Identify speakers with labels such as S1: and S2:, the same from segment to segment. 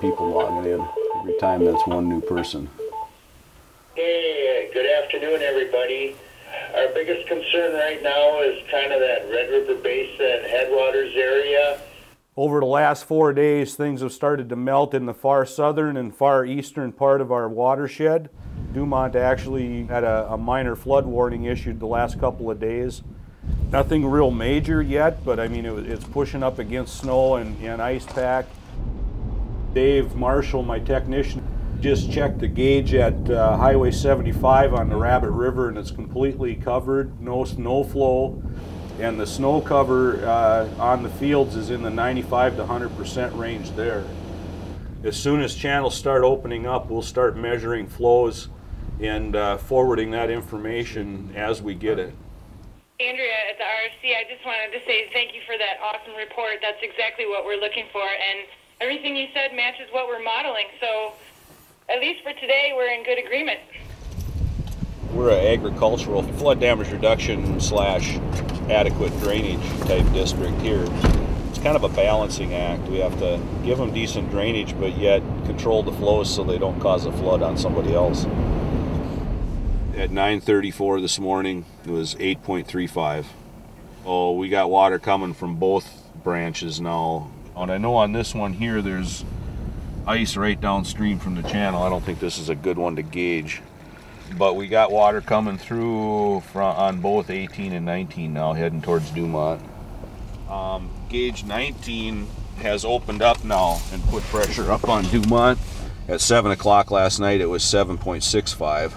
S1: people logging in. Every time that's one new person.
S2: Hey, good afternoon, everybody. Our biggest concern right now is kind of that Red River Basin headwaters area.
S1: Over the last four days, things have started to melt in the far southern and far eastern part of our watershed. Dumont actually had a, a minor flood warning issued the last couple of days. Nothing real major yet, but I mean, it, it's pushing up against snow and, and ice pack. Dave Marshall, my technician, just checked the gauge at uh, Highway 75 on the Rabbit River and it's completely covered, no snow flow. And the snow cover uh, on the fields is in the 95 to 100% range there. As soon as channels start opening up, we'll start measuring flows and uh, forwarding that information as we get it.
S3: Andrea at the RFC, I just wanted to say thank you for that awesome report. That's exactly what we're looking for, and everything you said matches what we're modeling. So, at least for today, we're in good agreement.
S1: We're an agricultural flood damage reduction slash adequate drainage type district here. It's kind of a balancing act. We have to give them decent drainage, but yet control the flows so they don't cause a flood on somebody else at 9:34 this morning. It was 8.35. Oh, we got water coming from both branches now. I know on this one here, there's ice right downstream from the channel. I don't think this is a good one to gauge, but we got water coming through from on both 18 and 19 now, heading towards Dumont. Um, gauge 19 has opened up now and put pressure up on Dumont. At 7 o'clock last night, it was 7.65.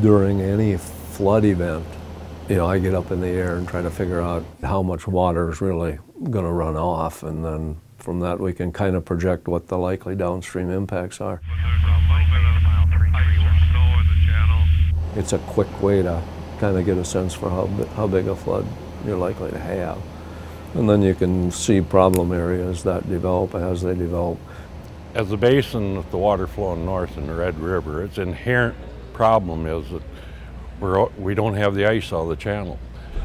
S4: during any flood event, you know, I get up in the air and try to figure out how much water is really going to run off, and then from that we can kind of project what the likely downstream impacts are. It's a quick way to kind of get a sense for how, how big a flood you're likely to have. And then you can see problem areas that develop as they develop.
S5: As a basin with the water flowing north in the Red River, its inherent problem is that we're, we don't have the ice out of the channel.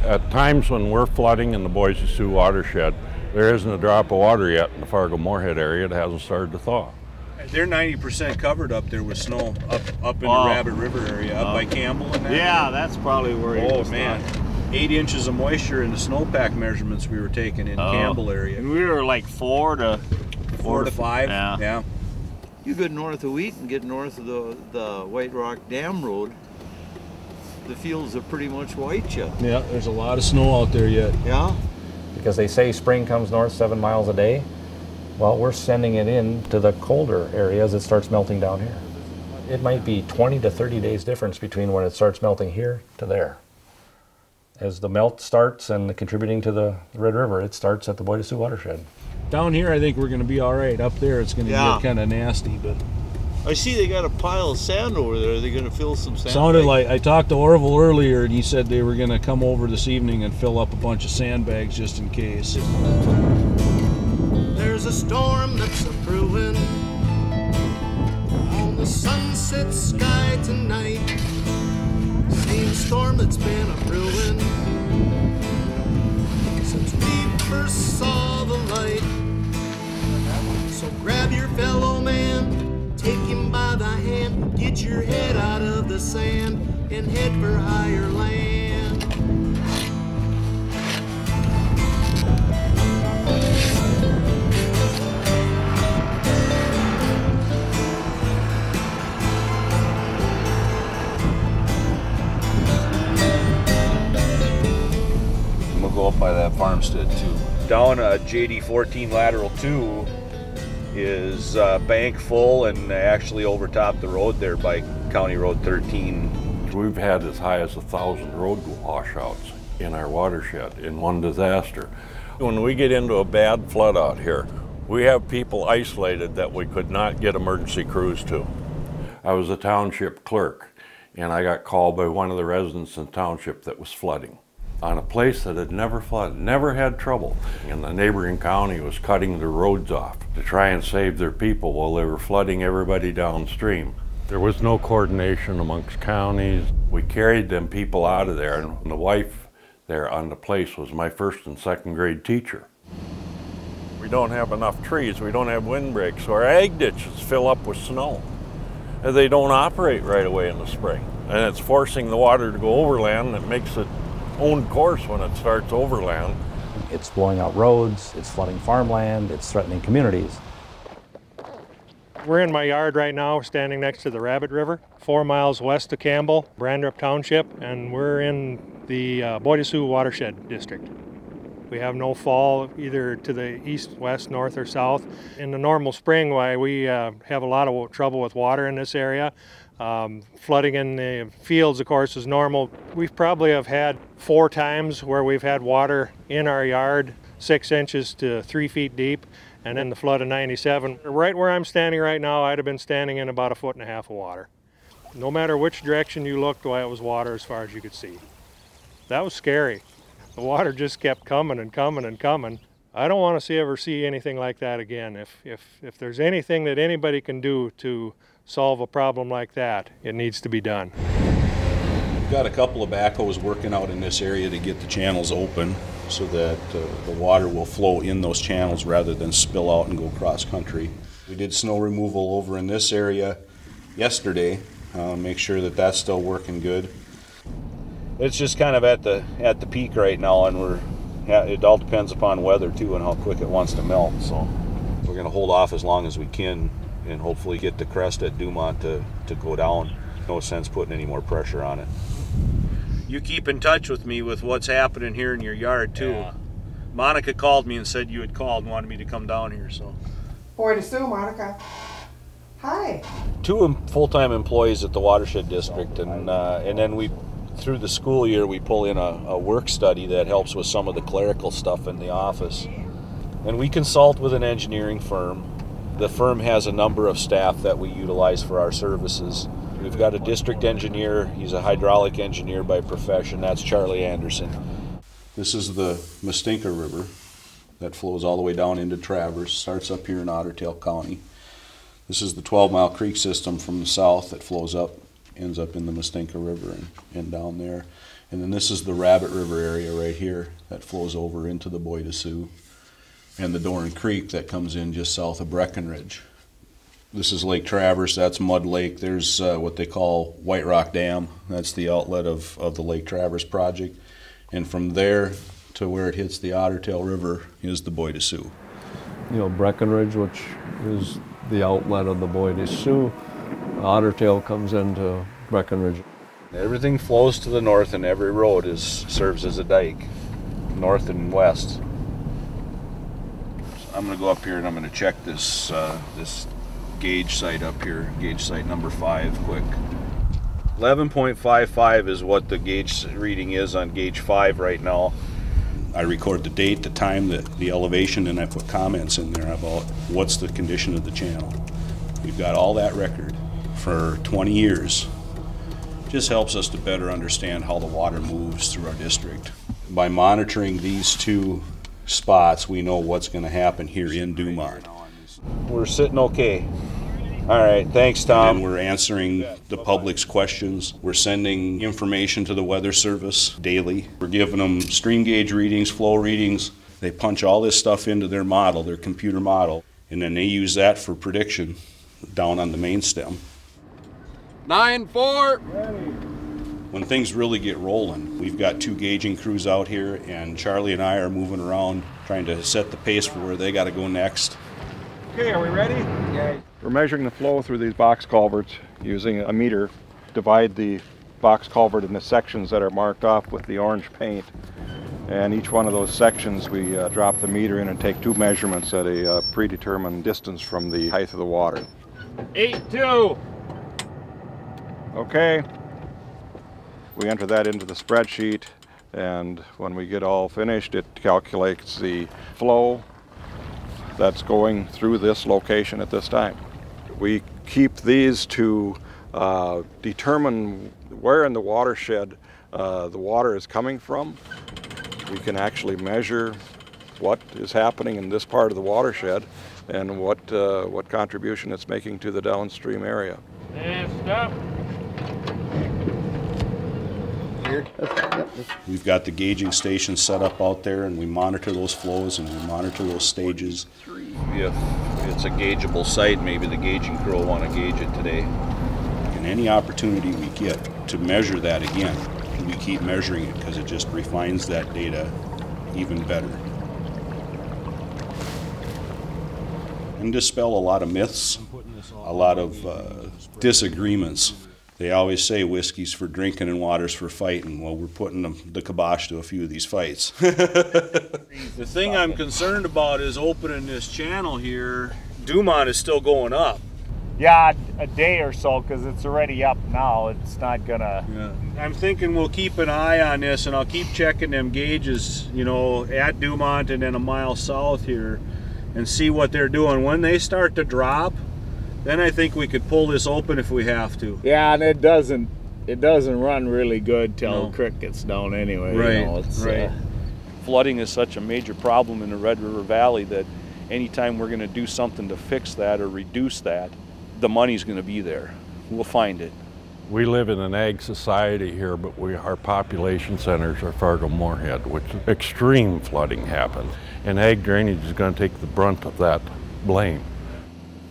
S5: At times when we're flooding in the Bois de Sioux watershed, there isn't a drop of water yet in the Fargo-Moorhead area that hasn't started to thaw.
S1: They're 90% covered up there with snow, up up in oh. the Rabbit River area, up oh. by Campbell and that.
S6: Yeah, that's probably where he
S1: Oh, man. Eight inches of moisture in the snowpack measurements we were taking in oh. Campbell area.
S6: And we were like four to...
S1: Four, four to five, yeah. yeah.
S7: You go north of Wheaton, get north of the, the White Rock Dam Road, the fields are pretty much white yet.
S1: Yeah, there's a lot of snow out there yet.
S7: Yeah.
S8: Because they say spring comes north seven miles a day. Well, we're sending it in to the colder areas. It starts melting down here. It might be 20 to 30 days difference between when it starts melting here to there. As the melt starts and contributing to the Red River, it starts at the Bois de Sioux watershed.
S1: Down here, I think we're going to be all right. Up there, it's going to yeah. get kind of nasty, but.
S7: I see they got a pile of sand over there. Are they going to fill some sand?
S1: Sounded like I talked to Orville earlier, and he said they were going to come over this evening and fill up a bunch of sandbags just in case.
S9: There's a storm that's a brewing on the sunset sky tonight. Same storm that's been a brewing since we first saw the light. So grab your fellow man, take him by the hand, get your head out of the sand, and head for higher land.
S1: We'll go up by that farmstead too. Down uh, a JD 14 lateral 2 is uh, bank full and actually overtopped the road there by County Road 13.
S5: We've had as high as a thousand road washouts in our watershed in one disaster. When we get into a bad flood out here, we have people isolated that we could not get emergency crews to. I was a township clerk and I got called by one of the residents in the township that was flooding on a place that had never flooded, never had trouble. And the neighboring county was cutting the roads off to try and save their people while they were flooding everybody downstream. There was no coordination amongst counties. We carried them people out of there, and the wife there on the place was my first and second grade teacher. We don't have enough trees, we don't have windbreaks, so our ag ditches fill up with snow. And they don't operate right away in the spring. And it's forcing the water to go overland, and it makes it own course when it starts overland.
S8: It's blowing out roads, it's flooding farmland, it's threatening communities.
S10: We're in my yard right now, standing next to the Rabbit River, four miles west of Campbell, Brandrup Township, and we're in the uh, Bois de watershed district. We have no fall either to the east, west, north, or south. In the normal spring, why we uh, have a lot of trouble with water in this area. Um, flooding in the fields, of course, is normal. We probably have had four times where we've had water in our yard, six inches to three feet deep, and then the flood of 97. Right where I'm standing right now, I'd have been standing in about a foot and a half of water. No matter which direction you looked, why it was water as far as you could see. That was scary. The water just kept coming and coming and coming. I don't want to see ever see anything like that again. If, if, if there's anything that anybody can do to solve a problem like that, it needs to be done.
S1: We've got a couple of backhoes working out in this area to get the channels open so that uh, the water will flow in those channels rather than spill out and go cross country. We did snow removal over in this area yesterday. Uh, make sure that that's still working good. It's just kind of at the at the peak right now, and we're yeah, it all depends upon weather too and how quick it wants to melt. So we're going to hold off as long as we can and hopefully get the crest at Dumont to, to go down. No sense putting any more pressure on it. You keep in touch with me with what's happening here in your yard too.
S6: Yeah.
S1: Monica called me and said you had called and wanted me to come down here. So
S11: Bois de Sioux, Monica. Hi.
S1: two full-time employees at the watershed district, and uh, and then we through the school year we pull in a, a work study that helps with some of the clerical stuff in the office, and we consult with an engineering firm. The firm has a number of staff that we utilize for our services. We've got a district engineer. He's a hydraulic engineer by profession. That's Charlie Anderson. This is the Mustinka River that flows all the way down into Traverse, starts up here in Otter Tail County. This is the 12 Mile Creek system from the south that flows up, ends up in the Mustinka River and, and down there. And then this is the Rabbit River area right here that flows over into the Bois de Sioux. And the Doran Creek that comes in just south of Breckenridge. This is Lake Traverse, that's Mud Lake. There's uh, what they call White Rock Dam. That's the outlet of, of the Lake Traverse project. And from there to where it hits the Otter Tail River is the Bois de Sioux.
S4: You know, Breckenridge, which is the outlet of the Bois de Sioux. Otter Tail comes into Breckenridge.
S1: Everything flows to the north, and every road is serves as a dike, north and west. I'm going to go up here and I'm going to check this uh, this gauge site up here, gauge site number five, quick. 11.55 is what the gauge reading is on gauge five right now. I record the date, the time, the, the elevation, and I put comments in there about what's the condition of the channel. We've got all that record for 20 years. Just helps us to better understand how the water moves through our district. By monitoring these two spots, we know what's going to happen here in Dumont. We're sitting okay. All right, thanks, Tom. And we're answering the public's questions. We're sending information to the Weather Service daily. We're giving them stream gauge readings, flow readings. They punch all this stuff into their model, their computer model, and then they use that for prediction down on the main stem.
S12: Nine four.
S1: When things really get rolling, we've got two gauging crews out here, and Charlie and I are moving around trying to set the pace for where they got to go next.
S12: Okay, are we ready?
S13: We're measuring the flow through these box culverts using a meter. Divide the box culvert into sections that are marked off with the orange paint. And each one of those sections, we uh, drop the meter in and take two measurements at a uh, predetermined distance from the height of the water.
S12: Eight two.
S13: Okay. We enter that into the spreadsheet, and when we get all finished, it calculates the flow that's going through this location at this time. We keep these to uh, determine where in the watershed uh, the water is coming from. We can actually measure what is happening in this part of the watershed and what, uh, what contribution it's making to the downstream area.
S12: And stop.
S1: We've got the gauging station set up out there and we monitor those flows and we monitor those stages. If it's a gaugeable site, maybe the gauging crew will want to gauge it today. And any opportunity we get to measure that again, we keep measuring it because it just refines that data even better. And dispel a lot of myths, a lot of uh, disagreements. They always say whiskey's for drinking and water's for fighting. Well, we're putting the, the kibosh to a few of these fights. the thing I'm concerned about is opening this channel here. Dumont is still going up.
S6: Yeah, a day or so because it's already up now. It's not gonna.
S1: Yeah. I'm thinking we'll keep an eye on this and I'll keep checking them gauges, you know, at Dumont and then a mile south here and see what they're doing. When they start to drop, then I think we could pull this open if we have to.
S6: Yeah, and it doesn't. It doesn't run really good till
S1: No.
S6: the creek gets down anyway.
S1: Right,
S6: You know, it's,
S1: right.
S6: Uh,
S14: flooding is such a major problem in the Red River Valley that anytime we're going to do something to fix that or reduce that, the money's going to be there. We'll find it.
S5: We live in an ag society here, but we, our population centers are Fargo Moorhead, which extreme flooding happens. And ag drainage is going to take the brunt of that blame.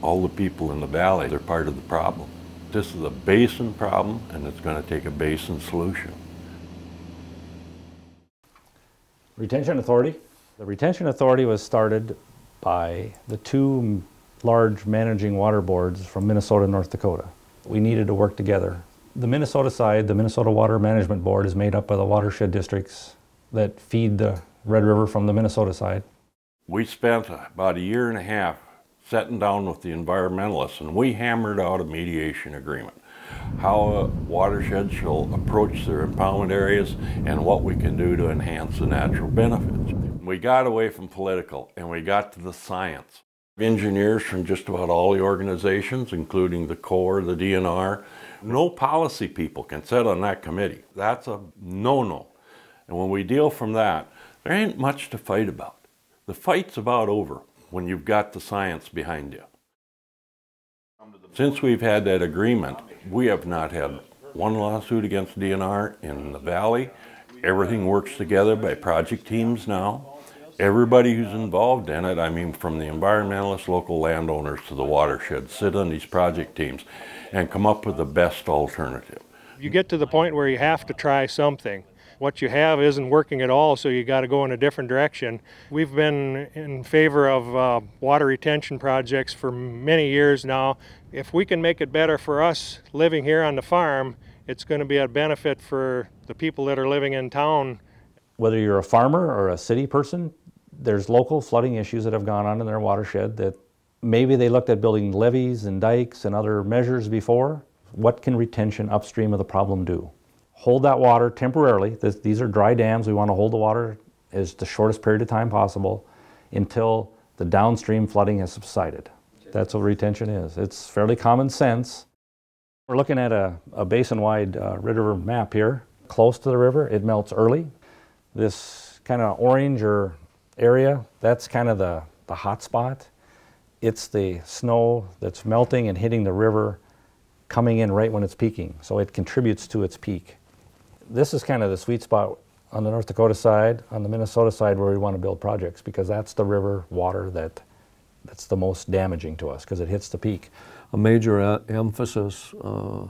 S5: All the people in the valley, they're part of the problem. This is a basin problem, and it's going to take a basin solution.
S8: Retention Authority. The Retention Authority was started by the two large managing water boards from Minnesota and North Dakota. We needed to work together. The Minnesota side, the Minnesota Water Management Board, is made up of the watershed districts that feed the Red River from the Minnesota side.
S5: We spent about a year and a half sitting down with the environmentalists, and we hammered out a mediation agreement. How a watershed shall approach their impoundment areas and what we can do to enhance the natural benefits. We got away from political and we got to the science. Engineers from just about all the organizations, including the Corps, the DNR. No policy people can sit on that committee. That's a no-no. And when we deal from that, there ain't much to fight about. The fight's about over when you've got the science behind you. Since we've had that agreement, we have not had one lawsuit against DNR in the valley. Everything works together by project teams now. Everybody who's involved in it, I mean from the environmentalists, local landowners to the watershed, sit on these project teams and come up with the best alternative.
S10: You get to the point where you have to try something. What you have isn't working at all, so you got to go in a different direction. We've been in favor of uh, water retention projects for many years now. If we can make it better for us living here on the farm, it's going to be a benefit for the people that are living in town.
S8: Whether you're a farmer or a city person, there's local flooding issues that have gone on in their watershed that maybe they looked at building levees and dikes and other measures before. What can retention upstream of the problem do? Hold that water temporarily. This, these are dry dams. We want to hold the water as the shortest period of time possible until the downstream flooding has subsided. That's what retention is. It's fairly common sense. We're looking at a, a basin-wide uh, River map here. Close to the river, it melts early. This kind of orange or area, that's kind of the, the hot spot. It's the snow that's melting and hitting the river coming in right when it's peaking, so it contributes to its peak. This is kind of the sweet spot on the North Dakota side, on the Minnesota side where we want to build projects because that's the river water that that's the most damaging to us because it hits the peak.
S4: A major emphasis uh,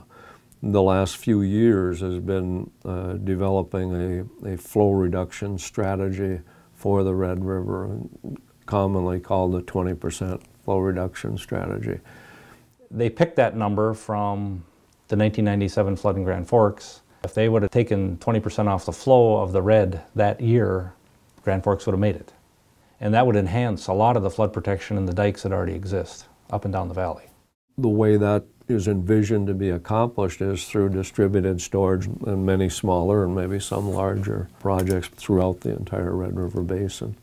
S4: in the last few years has been uh, developing a, a flow reduction strategy for the Red River, commonly called the 20% flow reduction strategy.
S8: They picked that number from the 1997 flood in Grand Forks. If they would have taken 20% off the flow of the red that year, Grand Forks would have made it. And that would enhance a lot of the flood protection in the dikes that already exist up and down the valley.
S4: The way that is envisioned to be accomplished is through distributed storage and many smaller and maybe some larger projects throughout the entire Red River Basin.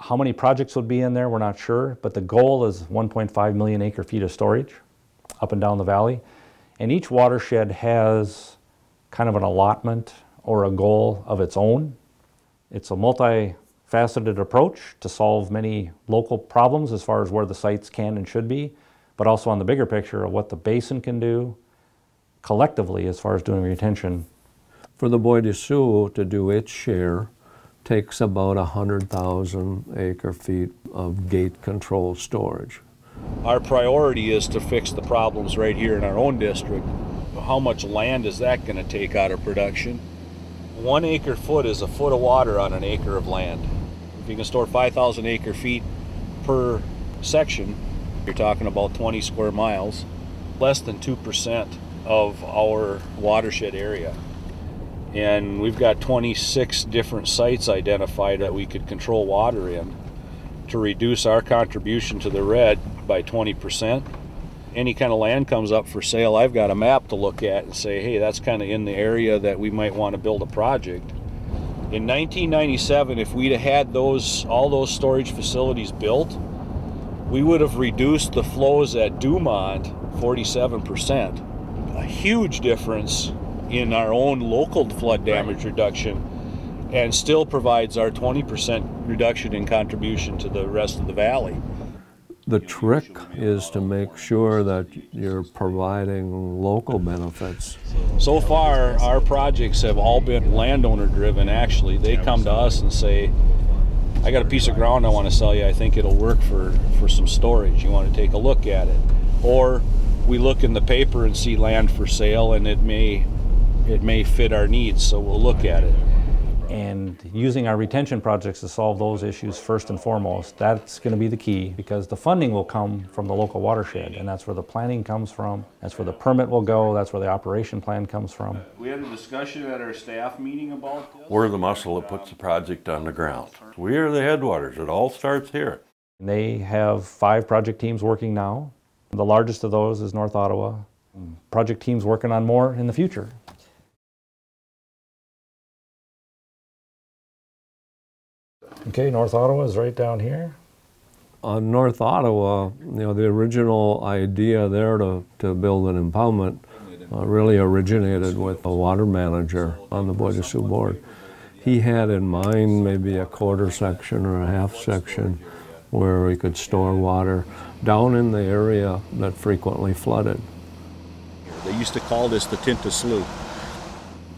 S8: How many projects would be in there, we're not sure, but the goal is 1.5 million acre feet of storage up and down the valley. And each watershed has kind of an allotment or a goal of its own. It's a multifaceted approach to solve many local problems as far as where the sites can and should be, but also on the bigger picture of what the basin can do collectively as far as doing retention.
S4: for the Bois de Sioux to do its share takes about 100,000 acre feet of gate control storage.
S1: Our priority is to fix the problems right here in our own district. How much land is that going to take out of production? One acre foot is a foot of water on an acre of land. If you can store 5,000 acre feet per section, you're talking about 20 square miles, less than 2% of our watershed area. And we've got 26 different sites identified that we could control water in to reduce our contribution to the red by 20%. Any kind of land comes up for sale, I've got a map to look at and say, hey, that's kind of in the area that we might want to build a project. In 1997, if we'd have had those all those storage facilities built, we would have reduced the flows at Dumont 47%. A huge difference in our own local flood damage reduction and still provides our 20% reduction in contribution to the rest of the valley.
S4: The trick is to make sure that you're providing local benefits.
S1: So far, our projects have all been landowner driven actually. They come to us and say, I got a piece of ground I want to sell you. I think it'll work for, for some storage. You want to take a look at it. Or we look in the paper and see land for sale and it may it may fit our needs, so we'll look at it.
S8: And using our retention projects to solve those issues first and foremost, that's going to be the key because the funding will come from the local watershed and that's where the planning comes from, that's where the permit will go, that's where the operation plan comes from.
S1: Uh, we had a discussion at our staff meeting about this.
S5: We're the muscle that puts the project on the ground. We are the headwaters. It all starts here.
S8: And they have five project teams working now. The largest of those is North Ottawa. Project teams working on more in the future. Okay, North Ottawa is right down here.
S4: On North Ottawa, you know, the original idea there to, to build an impoundment uh, really originated with a water manager on the Bois de Sioux board. He had in mind maybe a quarter section or a half section where we could store water down in the area that frequently flooded.
S1: They used to call this the Tintah Slough.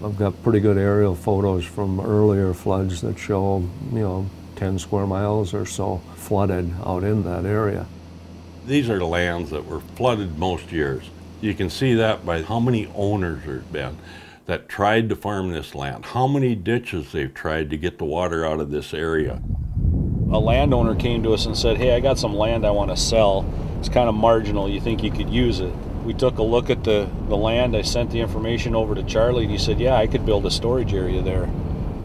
S4: I've got pretty good aerial photos from earlier floods that show, you know, 10 square miles or so flooded out in that area.
S5: These are lands that were flooded most years. You can see that by how many owners there's been that tried to farm this land, how many ditches they've tried to get the water out of this area.
S1: A landowner came to us and said, hey, I got some land I want to sell. It's kind of marginal. You think you could use it? We took a look at the, the land. I sent the information over to Charlie and he said, yeah, I could build a storage area there.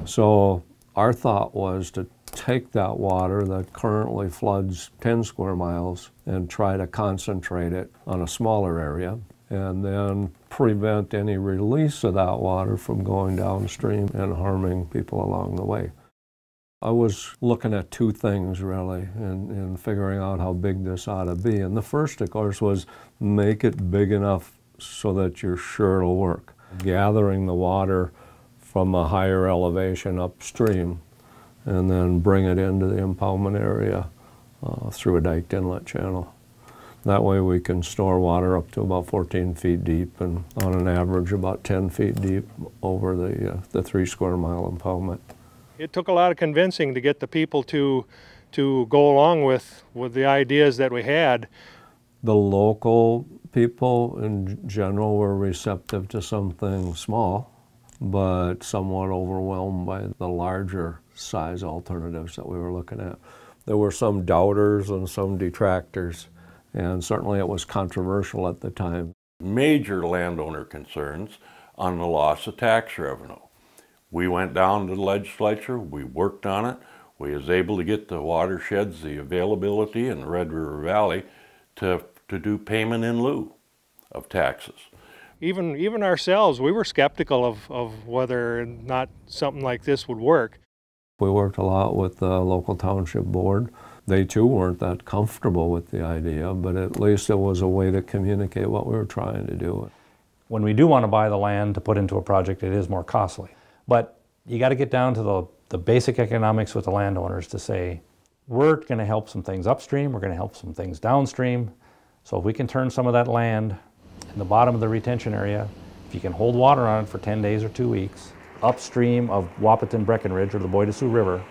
S4: So our thought was to take that water that currently floods 10 square miles and try to concentrate it on a smaller area and then prevent any release of that water from going downstream and harming people along the way. I was looking at two things really in, in figuring out how big this ought to be. And the first, of course, was make it big enough so that you're sure it'll work. Gathering the water from a higher elevation upstream and then bring it into the impoundment area uh, through a diked inlet channel. That way we can store water up to about 14 feet deep and on an average about 10 feet deep over the, uh, the three square mile impoundment.
S10: It took a lot of convincing to get the people to, to go along with, with the ideas that we had.
S4: The local people in general were receptive to something small, but somewhat overwhelmed by the larger size alternatives that we were looking at. There were some doubters and some detractors, and certainly it was controversial at the time.
S5: Major landowner concerns on the loss of tax revenue. We went down to the legislature, we worked on it, we was able to get the watersheds the availability in the Red River Valley to, to do payment in lieu of taxes.
S10: Even, even ourselves, we were skeptical of, of whether or not something like this would work.
S4: We worked a lot with the local township board. They too weren't that comfortable with the idea, but at least it was a way to communicate what we were trying to do.
S8: When we do want to buy the land to put into a project, it is more costly. But you got to get down to the, the basic economics with the landowners to say, we're going to help some things upstream, we're going to help some things downstream. So if we can turn some of that land in the bottom of the retention area, if you can hold water on it for 10 days or two weeks, upstream of Wahpeton Breckenridge or the Bois de Sioux River,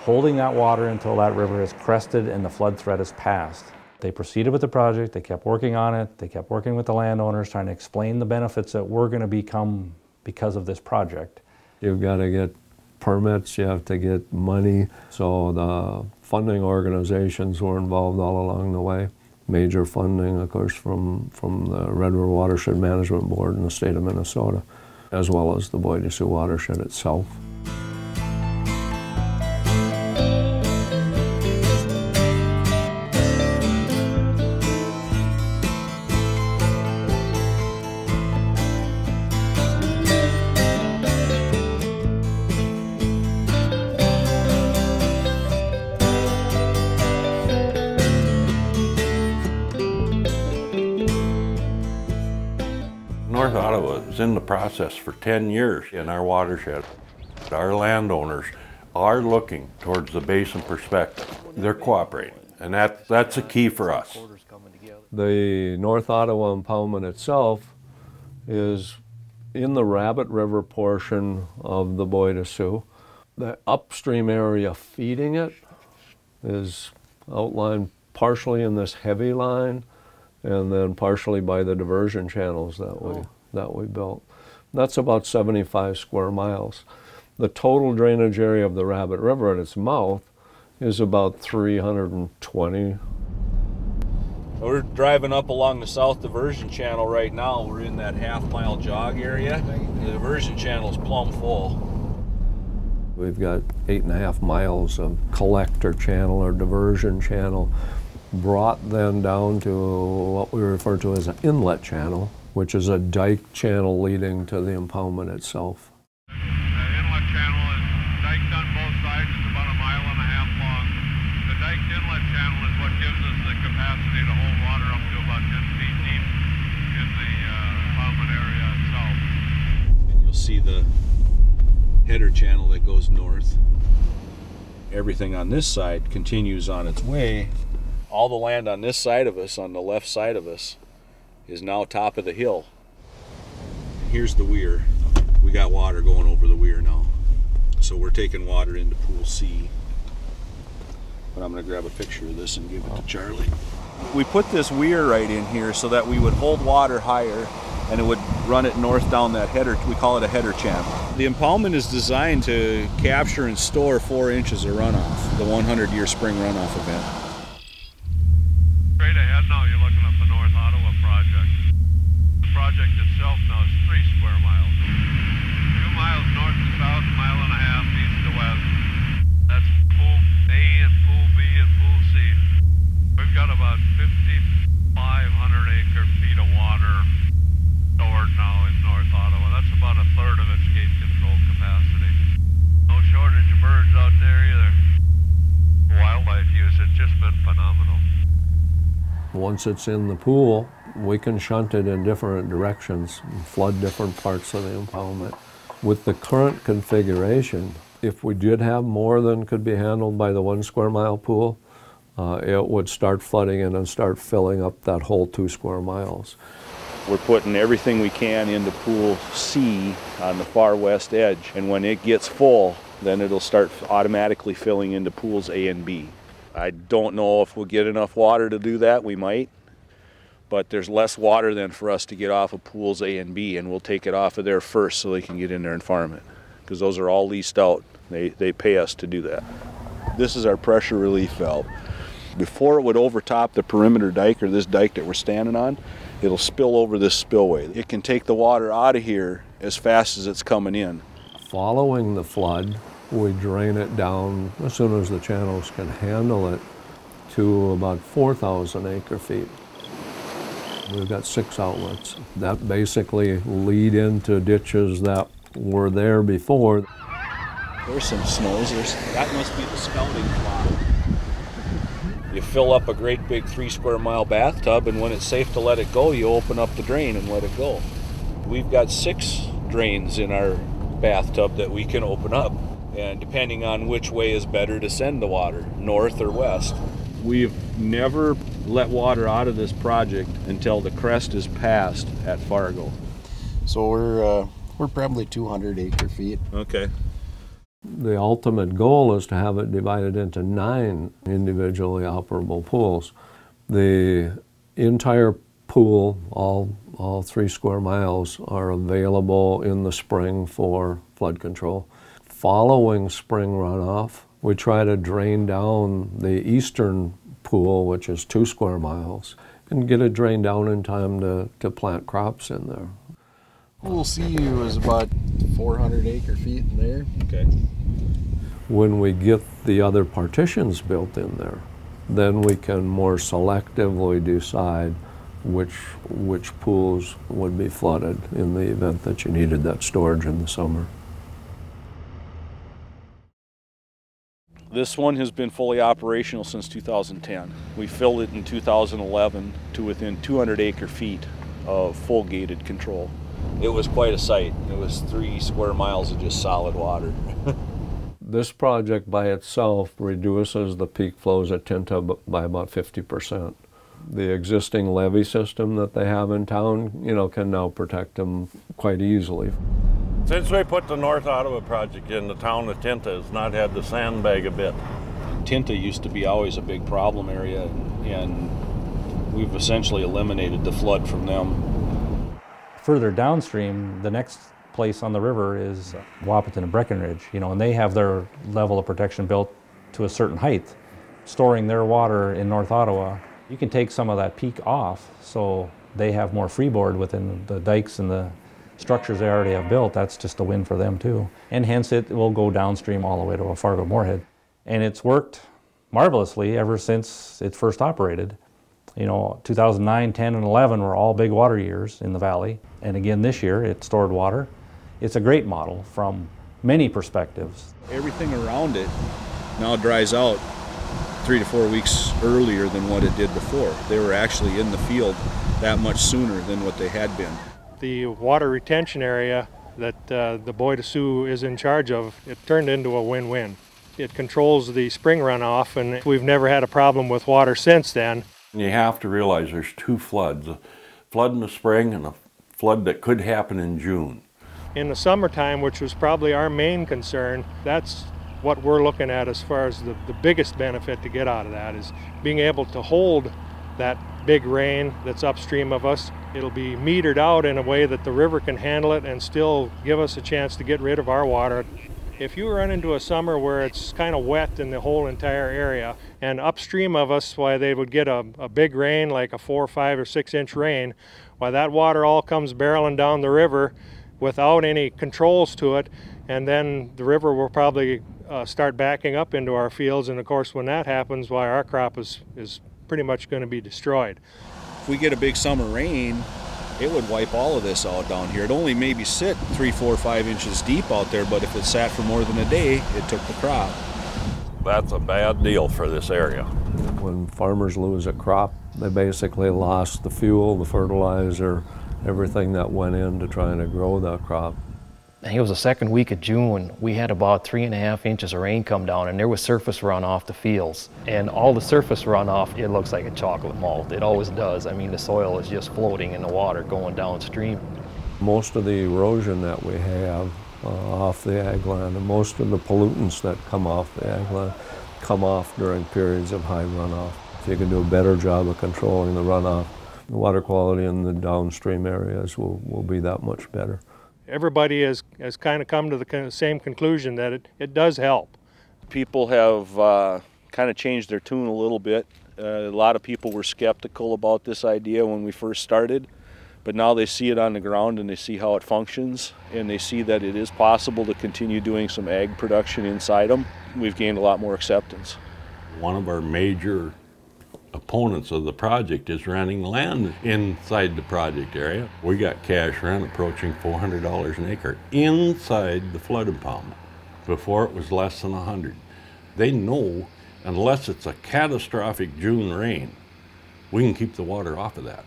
S8: holding that water until that river is crested and the flood threat is passed. They proceeded with the project, they kept working on it, they kept working with the landowners, trying to explain the benefits that were going to become because of this project.
S4: You've got to get permits, you have to get money. So the funding organizations were involved all along the way. Major funding, of course, from, from the Red River Watershed Management Board in the state of Minnesota, as well as the Bois de watershed itself.
S5: Process for 10 years in our watershed. Our landowners are looking towards the basin perspective. They're cooperating, and that, that's a key for us.
S4: The North Ottawa impoundment itself is in the Rabbit River portion of the Bois de Sioux. The upstream area feeding it is outlined partially in this heavy line and then partially by the diversion channels that we, oh. that we built. That's about 75 square miles. The total drainage area of the Rabbit River at its mouth is about 320
S1: We're driving up along the south diversion channel right now. We're in that half mile jog area. The diversion channel is plumb full.
S4: We've got eight and a half miles of collector channel or diversion channel brought then down to what we refer to as an inlet channel, which is a dike channel leading to the impoundment itself.
S15: The inlet channel is diked on both sides. It's about a mile and a half long. The diked inlet channel is what gives us the capacity to hold water up to about 10 feet deep in the uh, impoundment area itself.
S1: And you'll see the header channel that goes north. Everything on this side continues on its way. All the land on this side of us, on the left side of us, is now top of the hill. Here's the weir. We got water going over the weir now. So we're taking water into pool C. But I'm gonna grab a picture of this and give it to Charlie. We put this weir right in here so that we would hold water higher and it would run it north down that header. We call it a header channel. The impoundment is designed to capture and store four inches of runoff, the 100 year spring runoff event.
S15: Straight ahead now, you're looking at the North Ottawa project. The project itself now is three square miles. Two miles north to south, a mile and a half east to west. That's pool A and pool B and pool C. We've got about 5,500 acre feet of water stored now in North Ottawa. That's about a third of its gate control capacity. No shortage of birds out there either. Wildlife use has just been phenomenal.
S4: Once it's in the pool, we can shunt it in different directions and flood different parts of the impoundment. With the current configuration, if we did have more than could be handled by the one square mile pool, uh, it would start flooding in and start filling up that whole two square miles.
S14: We're putting everything we can into pool C on the far west edge, and when it gets full, then it'll start automatically filling into pools A and B. I don't know if we'll get enough water to do that. We might, but there's less water than for us to get off of pools A and B, and we'll take it off of there first so they can get in there and farm it, because those are all leased out. They they pay us to do that. This is our pressure relief valve. Before it would overtop the perimeter dike or this dike that we're standing on, it'll spill over this spillway. It can take the water out of here as fast as it's coming in.
S4: Following the flood, we drain it down as soon as the channels can handle it to about 4,000 acre feet. We've got six outlets that basically lead into ditches that were there before.
S1: There's some snows. There's, that must be the scouting plot. You fill up a great big three square mile bathtub, and when it's safe to let it go, you open up the drain and let it go. We've got six drains in our bathtub that we can open up, and depending on which way is better to send the water, north or west. We've never let water out of this project until the crest is passed at Fargo. So we're uh,
S16: We're probably 200 acre feet.
S1: Okay.
S4: The ultimate goal is to have it divided into nine individually operable pools. The entire pool, all, all three square miles, are available in the spring for flood control. Following spring runoff, we try to drain down the eastern pool, which is two square miles, and get it drained down in time to, to plant crops in there.
S16: We'll see you is about 400 acre feet in there.
S1: Okay.
S4: When we get the other partitions built in there, then we can more selectively decide which, which pools would be flooded in the event that you needed that storage in the summer.
S14: This one has been fully operational since 2010. We filled it in 2011 to within 200 acre feet of full gated control. It was quite a sight. It was three square miles of just solid water.
S4: This project by itself reduces the peak flows at Tintah by about 50%. The existing levee system that they have in town, you know, can now protect them quite easily.
S5: Since we put the North Ottawa project in, the town of Tintah has not had to sandbag a bit.
S1: Tintah used to be always a big problem area, and we've essentially eliminated the flood from them.
S8: Further downstream, the next place on the river is Wahpeton and Breckenridge, you know, and they have their level of protection built to a certain height, storing their water in North Ottawa. You can take some of that peak off, so they have more freeboard within the dikes and the structures they already have built. That's just a win for them too. And hence it will go downstream all the way to a Fargo Moorhead. And it's worked marvelously ever since it first operated. You know, 2009, 10, and 11 were all big water years in the valley. And again this year, it stored water. It's a great model from many perspectives.
S1: Everything around it now dries out three to four weeks earlier than what it did before. They were actually in the field that much sooner than what they had been.
S10: The water retention area that uh, the Bois de Sioux is in charge of, it turned into a win-win. It controls the spring runoff, and we've never had a problem with water since then.
S5: You have to realize there's two floods, a flood in the spring and a flood that could happen in June.
S10: In the summertime, which was probably our main concern, that's what we're looking at as far as the, the biggest benefit to get out of that is being able to hold that big rain that's upstream of us. It'll be metered out in a way that the river can handle it and still give us a chance to get rid of our water. If you run into a summer where it's kind of wet in the whole entire area, and upstream of us, why they would get a, a big rain, like a four, five, or six inch rain, why that water all comes barreling down the river without any controls to it, and then the river will probably uh, start backing up into our fields. And of course, when that happens, why our crop is, is pretty much going to be destroyed.
S1: If we get a big summer rain, it would wipe all of this out down here. It only maybe sit three, four, five inches deep out there, but if it sat for more than a day, it took the crop.
S5: That's a bad deal for this area.
S4: When farmers lose a crop, they basically lost the fuel, the fertilizer, everything that went into trying to grow that crop.
S17: Think it was the second week of June, we had about three and a half inches of rain come down and there was surface run off the fields. And all the surface runoff, it looks like a chocolate malt. It always does. I mean, the soil is just floating in the water going downstream.
S4: Most of the erosion that we have uh, off the ag land and most of the pollutants that come off the ag land come off during periods of high runoff. If you can do a better job of controlling the runoff, the water quality in the downstream areas will, will be that much better.
S10: Everybody has, has kind of come to the same conclusion that it, it does help.
S14: People have uh, kind of changed their tune a little bit. Uh, a lot of people were skeptical about this idea when we first started, but now they see it on the ground and they see how it functions and they see that it is possible to continue doing some ag production inside them. We've gained a lot more acceptance.
S5: One of our major opponents of the project is renting land inside the project area. We got cash rent approaching $400 an acre inside the flood impoundment. Before it was less than 100. They know unless it's a catastrophic June rain, we can keep the water off of that.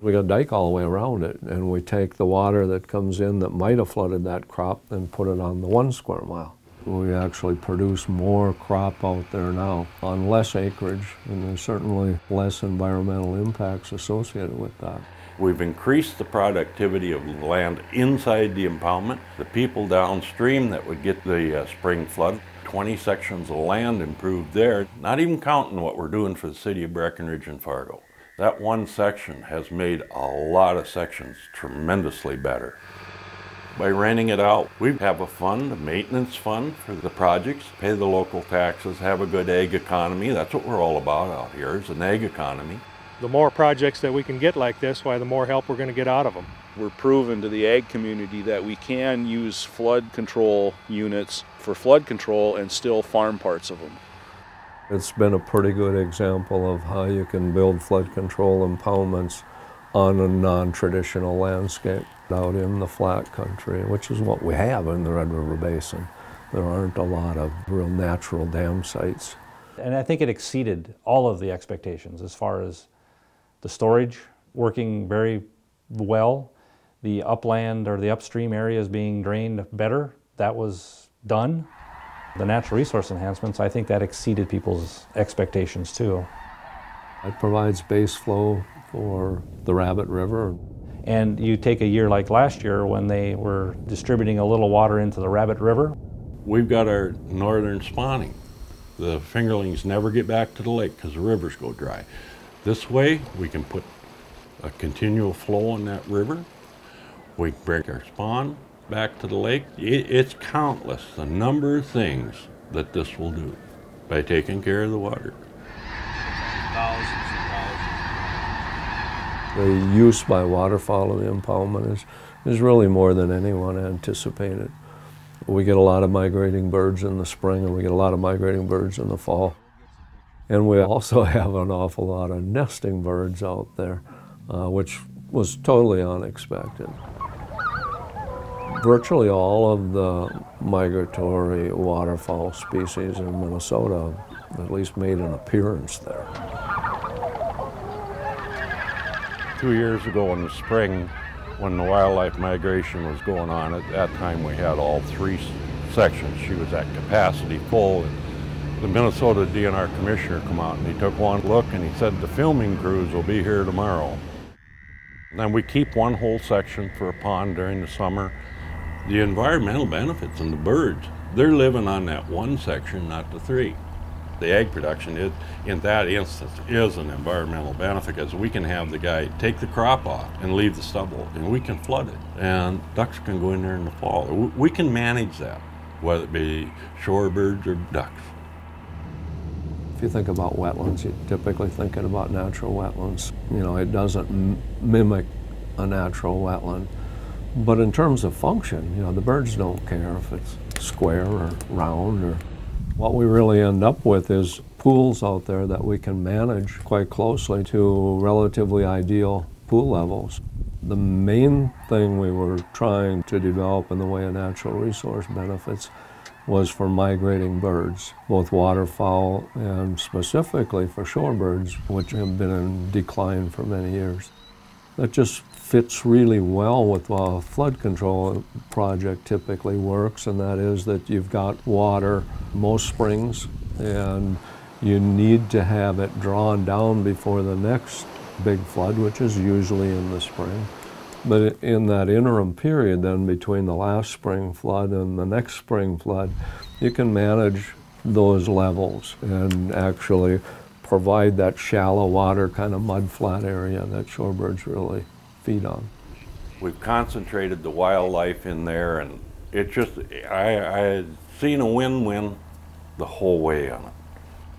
S4: We got a dike all the way around it, and we take the water that comes in that might have flooded that crop and put it on the one square mile. We actually produce more crop out there now on less acreage, and there's certainly less environmental impacts associated with that.
S5: We've increased the productivity of land inside the impoundment. The people downstream that would get the uh, spring flood, 20 sections of land improved there, not even counting what we're doing for the city of Breckenridge and Fargo. That one section has made a lot of sections tremendously better. By renting it out, we have a fund, a maintenance fund for the projects, pay the local taxes, have a good ag economy. That's what we're all about out here, is an ag economy.
S10: The more projects that we can get like this, why the more help we're going to get out of them.
S14: We're proven to the ag community that we can use flood control units for flood control and still farm parts of them.
S4: It's been a pretty good example of how you can build flood control impoundments on a non-traditional landscape out in the flat country, which is what we have in the Red River Basin. There aren't a lot of real natural dam sites.
S8: And I think it exceeded all of the expectations as far as the storage working very well, the upland or the upstream areas being drained better, that was done. The natural resource enhancements, I think that exceeded people's expectations too.
S4: It provides base flow for the Rabbit River.
S8: And you take a year like last year when they were distributing a little water into the Rabbit River.
S5: We've got our northern spawning. The fingerlings never get back to the lake because the rivers go dry. This way, we can put a continual flow in that river. We bring our spawn back to the lake. It, it's countless the number of things that this will do by taking care of the water.
S6: Thousands and thousands.
S4: The use by waterfowl of the impoundment is, is really more than anyone anticipated. We get a lot of migrating birds in the spring and we get a lot of migrating birds in the fall. And we also have an awful lot of nesting birds out there, uh, which was totally unexpected. Virtually all of the migratory waterfowl species in Minnesota at least made an appearance there.
S5: Two years ago in the spring, when the wildlife migration was going on, at that time we had all three sections. She was at capacity full. The Minnesota DNR commissioner come out and he took one look and he said the filming crews will be here tomorrow. And then we keep one whole section for a pond during the summer. The environmental benefits and the birds, they're living on that one section, not the three. The egg production is, in that instance, is an environmental benefit because we can have the guy take the crop off and leave the stubble and we can flood it. And ducks can go in there in the fall. We can manage that, whether it be shorebirds or ducks.
S4: If you think about wetlands, you're typically thinking about natural wetlands. You know, it doesn't mimic a natural wetland. But in terms of function, you know, the birds don't care if it's square or round or what we really end up with is pools out there that we can manage quite closely to relatively ideal pool levels. The main thing we were trying to develop in the way of natural resource benefits was for migrating birds, both waterfowl and specifically for shorebirds, which have been in decline for many years. That just fits really well with a flood control project typically works, and that is that you've got water most springs, and you need to have it drawn down before the next big flood, which is usually in the spring. But in that interim period, then between the last spring flood and the next spring flood, you can manage those levels and actually provide that shallow water kind of mud flat area that shorebirds really feed on.
S5: We've concentrated the wildlife in there and it just, I, I seen a win-win the whole way on it.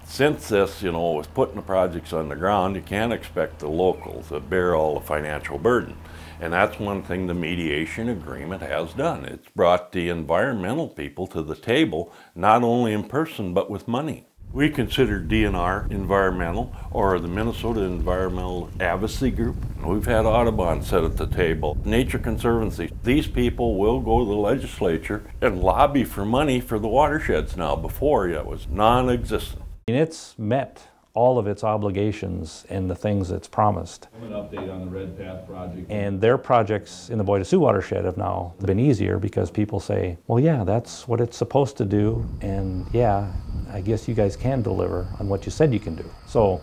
S5: Since this, you know, was putting the projects on the ground, you can't expect the locals to bear all the financial burden. And that's one thing the mediation agreement has done. It's brought the environmental people to the table, not only in person, but with money. We consider DNR environmental or the Minnesota Environmental Advocacy Group. We've had Audubon sit at the table, Nature Conservancy. These people will go to the legislature and lobby for money for the watersheds now. Before it was non-existent.
S8: And it's met all of its obligations and the things it's promised.
S1: An update on the Redpath project.
S8: And their projects in the Bois Sioux watershed have now been easier because people say, well, yeah, that's what it's supposed to do. And yeah, I guess you guys can deliver on what you said you can do. So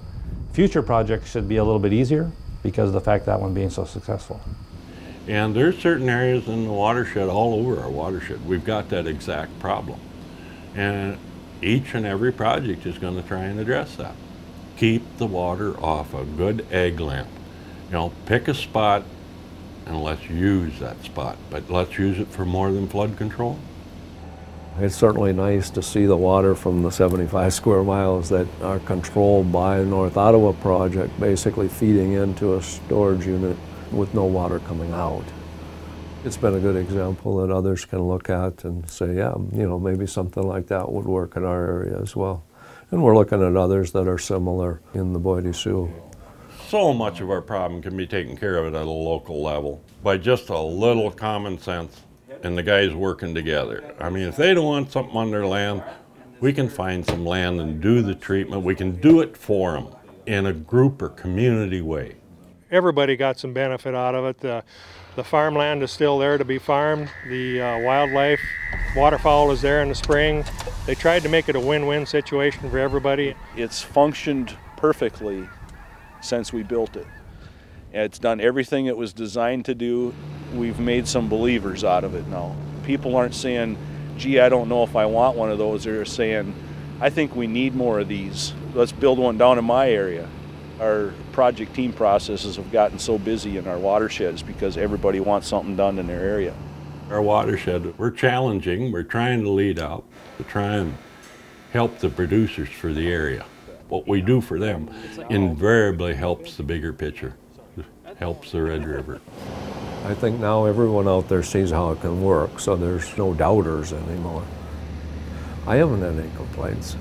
S8: future projects should be a little bit easier because of the fact that one being so successful.
S5: And there's certain areas in the watershed, all over our watershed, we've got that exact problem. And each and every project is going to try and address that. Keep the water off a good egg lamp. You know, pick a spot and let's use that spot, but let's use it for more than flood control.
S4: It's certainly nice to see the water from the 75 square miles that are controlled by the North Ottawa project basically feeding into a storage unit with no water coming out. It's been a good example that others can look at and say, yeah, you know, maybe something like that would work in our area as well. And we're looking at others that are similar in the Bois de Sioux.
S5: So much of our problem can be taken care of at a local level by just a little common sense and the guys working together. I mean, if they don't want something on their land, we can find some land and do the treatment. We can do it for them in a group or community way.
S10: Everybody got some benefit out of it. The, the farmland is still there to be farmed. The uh, wildlife, waterfowl is there in the spring. They tried to make it a win-win situation for everybody.
S14: It's functioned perfectly since we built it. It's done everything it was designed to do. We've made some believers out of it now. People aren't saying, gee, I don't know if I want one of those. They're saying, I think we need more of these. Let's build one down in my area. Our project team processes have gotten so busy in our watersheds because everybody wants something done in their area.
S5: Our watershed, we're challenging, we're trying to lead out to try and help the producers for the area. What we do for them invariably helps the bigger picture helps the Red River.
S4: I think now everyone out there sees how it can work, so there's no doubters anymore. I haven't had any complaints.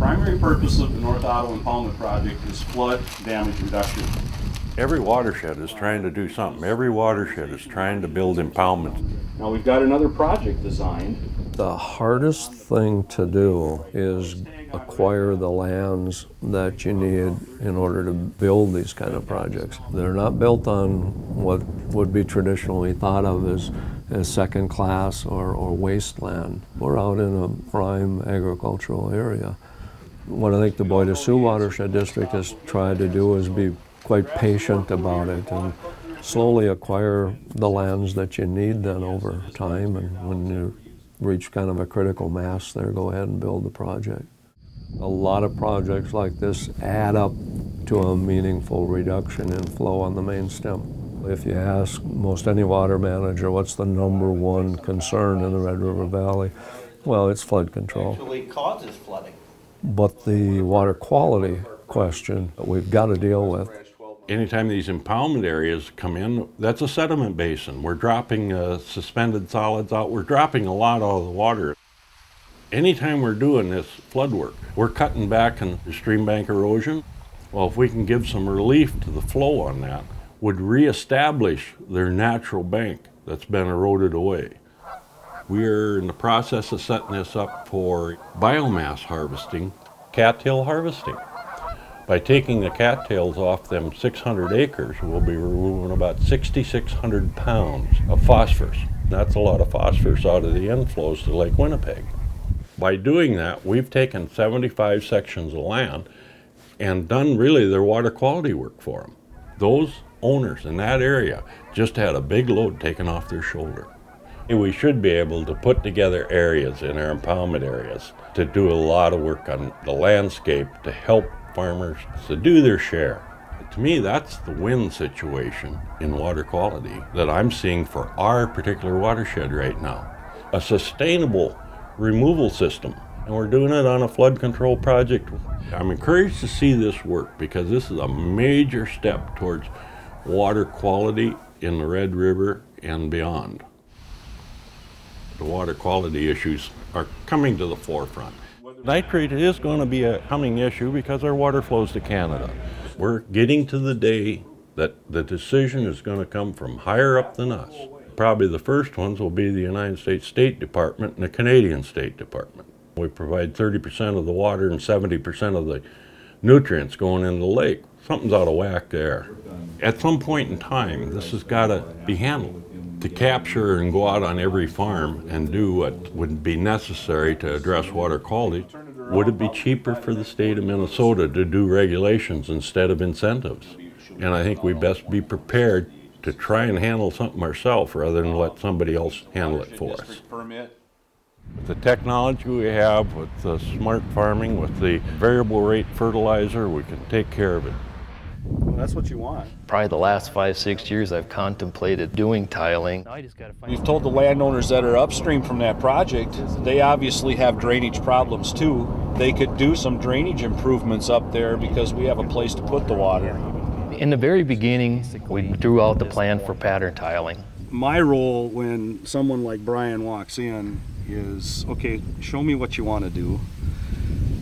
S1: primary purpose of the North Ottawa Impoundment Project is flood damage reduction.
S5: Every watershed is trying to do something. Every watershed is trying to build impoundments.
S1: Now we've got another project designed.
S4: The hardest thing to do is acquire the lands that you need in order to build these kind of projects. They're not built on what would be traditionally thought of as, as second class or, or wasteland. We're out in a prime agricultural area what I think the Bois Sioux Watershed District has tried to do is be quite patient about it and slowly acquire the lands that you need then over time and when you reach kind of a critical mass there, go ahead and build the project. A lot of projects like this add up to a meaningful reduction in flow on the main stem. If you ask most any water manager what's the number one concern in the Red River Valley, well, it's flood control.
S7: Actually causes flooding.
S4: But the water quality question that we've got to deal with.
S5: Anytime these impoundment areas come in, that's a sediment basin. We're dropping uh, suspended solids out. We're dropping a lot out of the water. Anytime we're doing this flood work, we're cutting back on stream bank erosion. Well, if we can give some relief to the flow on that, would reestablish their natural bank that's been eroded away. We're in the process of setting this up for biomass harvesting, cattail harvesting. By taking the cattails off them 600 acres, we'll be removing about 6,600 pounds of phosphorus. That's a lot of phosphorus out of the inflows to Lake Winnipeg. By doing that, we've taken 75 sections of land and done really their water quality work for them. Those owners in that area just had a big load taken off their shoulder. We should be able to put together areas in our impoundment areas to do a lot of work on the landscape to help farmers to do their share. To me, that's the win situation in water quality that I'm seeing for our particular watershed right now. A sustainable removal system, and we're doing it on a flood control project. I'm encouraged to see this work because this is a major step towards water quality in the Red River and beyond the water quality issues are coming to the forefront. Nitrate is going to be a coming issue because our water flows to Canada. We're getting to the day that the decision is going to come from higher up than us, probably the first ones will be the United States State Department and the Canadian State Department. We provide 30% of the water and 70% of the nutrients going in the lake. Something's out of whack there. At some point in time, this has got to be handled. To capture and go out on every farm and do what would be necessary to address water quality, would it be cheaper for the state of Minnesota to do regulations instead of incentives? And I think we best be prepared to try and handle something ourselves rather than let somebody else handle it for us. With the technology we have, with the smart farming, with the variable rate fertilizer, we can take care of it.
S18: Well, that's what you want.
S17: Probably the last five, six years I've contemplated doing tiling.
S1: We've told the landowners that are upstream from that project, they obviously have drainage problems too. They could do some drainage improvements up there because we have a place to put the water.
S17: In the very beginning, we drew out the plan for pattern tiling.
S18: My role when someone like Brian walks in is okay, show me what you want to do.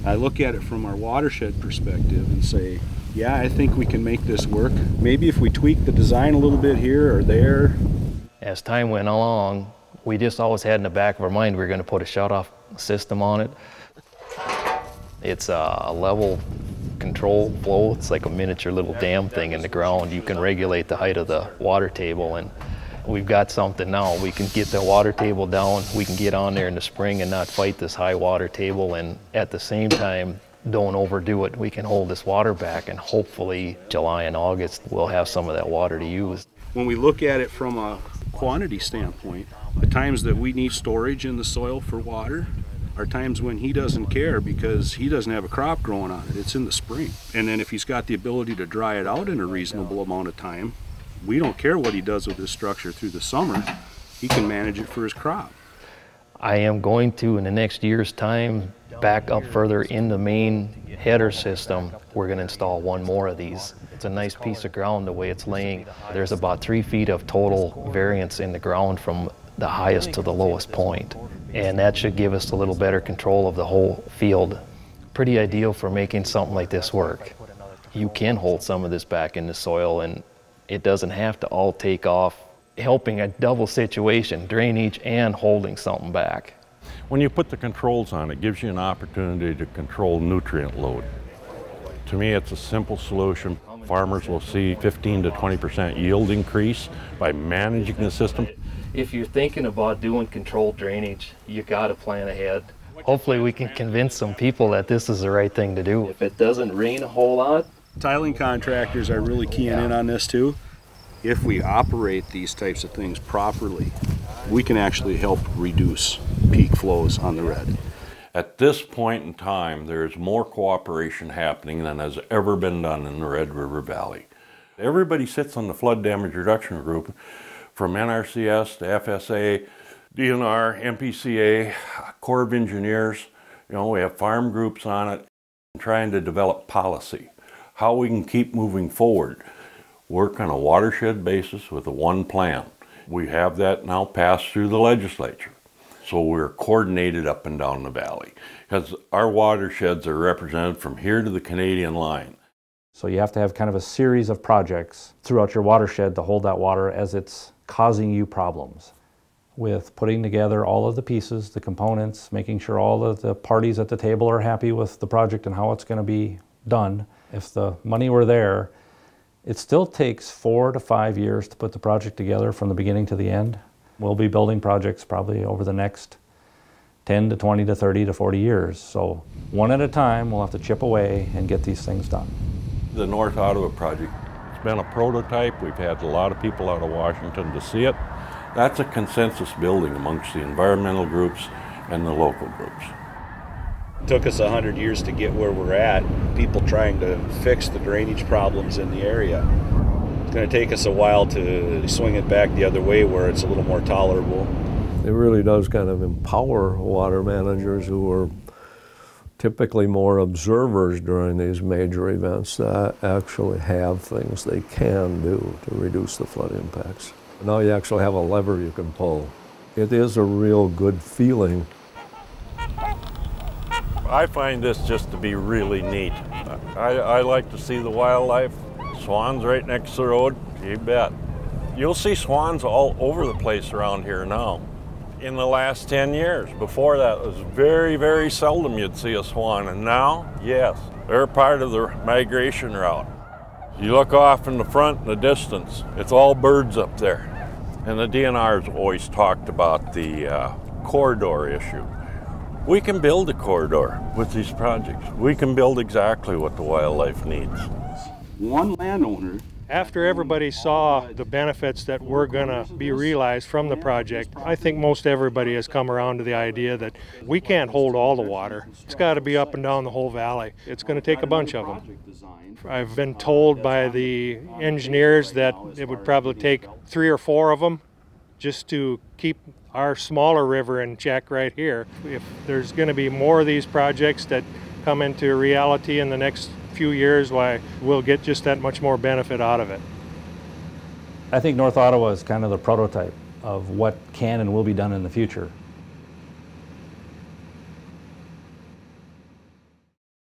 S18: I look at it from our watershed perspective and say, yeah, I think we can make this work. Maybe if we tweak the design a little bit here or there.
S17: As time went along, we just always had in the back of our mind we were going to put a shut-off system on it. It's a level control flow. It's like a miniature little dam thing in the ground. You can regulate the height of the water table and we've got something now. We can get the water table down. We can get on there in the spring and not fight this high water table and at the same time don't overdo it. We can hold this water back and hopefully July and August we'll have some of that water to use.
S18: When we look at it from a quantity standpoint, the times that we need storage in the soil for water are times when he doesn't care because he doesn't have a crop growing on it. It's in the spring. And then if he's got the ability to dry it out in a reasonable amount of time, we don't care what he does with this structure through the summer. He can manage it for his crop.
S17: I am going to, in the next year's time, back up further in the main header system. We're going to install one more of these. It's a nice piece of ground the way it's laying. There's about three feet of total variance in the ground from the highest to the lowest point. And that should give us a little better control of the whole field. Pretty ideal for making something like this work. You can hold some of this back in the soil and it doesn't have to all take off helping a double situation, drainage and holding something back.
S5: When you put the controls on, it gives you an opportunity to control nutrient load. To me, it's a simple solution. Farmers will see 15 to 20% yield increase by managing the system.
S17: If you're thinking about doing controlled drainage, you got to plan ahead. Hopefully we can convince some people that this is the right thing to do. If it doesn't rain a whole lot,
S18: Tiling contractors are really keying in on this too. If we operate these types of things properly, we can actually help reduce peak flows on the red.
S5: At this point in time, there is more cooperation happening than has ever been done in the Red River Valley. Everybody sits on the flood damage reduction group from NRCS to FSA, DNR, MPCA, Corps of Engineers. You know, we have farm groups on it trying to develop policy, how we can keep moving forward. Work on a watershed basis with a one plan. We have that now passed through the legislature. So we're coordinated up and down the valley because our watersheds are represented from here to the Canadian line.
S8: So you have to have kind of a series of projects throughout your watershed to hold that water as it's causing you problems with putting together all of the pieces, the components, making sure all of the parties at the table are happy with the project and how it's going to be done. If the money were there, it still takes four to five years to put the project together from the beginning to the end. We'll be building projects probably over the next 10 to 20 to 30 to 40 years. So one at a time, we'll have to chip away and get these things done.
S5: The North Ottawa project, it's been a prototype. We've had a lot of people out of Washington to see it. That's a consensus building amongst the environmental groups and the local groups.
S1: Took us 100 years to get where we're at, people trying to fix the drainage problems in the area. It's going to take us a while to swing it back the other way where it's a little more tolerable.
S4: It really does kind of empower water managers who are typically more observers during these major events that actually have things they can do to reduce the flood impacts. Now you actually have a lever you can pull. It is a real good feeling.
S5: I find this just to be really neat. I, I like to see the wildlife. Swans right next to the road, you bet. You'll see swans all over the place around here now. In the last 10 years. Before that, it was very, very seldom you'd see a swan. And now, yes, they're part of the migration route. You look off in the front in the distance, it's all birds up there. And the DNR's always talked about the uh, corridor issue. We can build a corridor with these projects. We can build exactly what the wildlife needs.
S18: One landowner
S10: After everybody saw the benefits that were going to be realized from the project, I think most everybody has come around to the idea that we can't hold all the water. It's got to be up and down the whole valley. It's going to take a bunch of them. I've been told by the engineers that it would probably take three or four of them just to keep our smaller river in check right here. If there's going to be more of these projects that come into reality in the next few years, why we'll get just that much more benefit out of it.
S8: I think North Ottawa is kind of the prototype of what can and will be done in the future.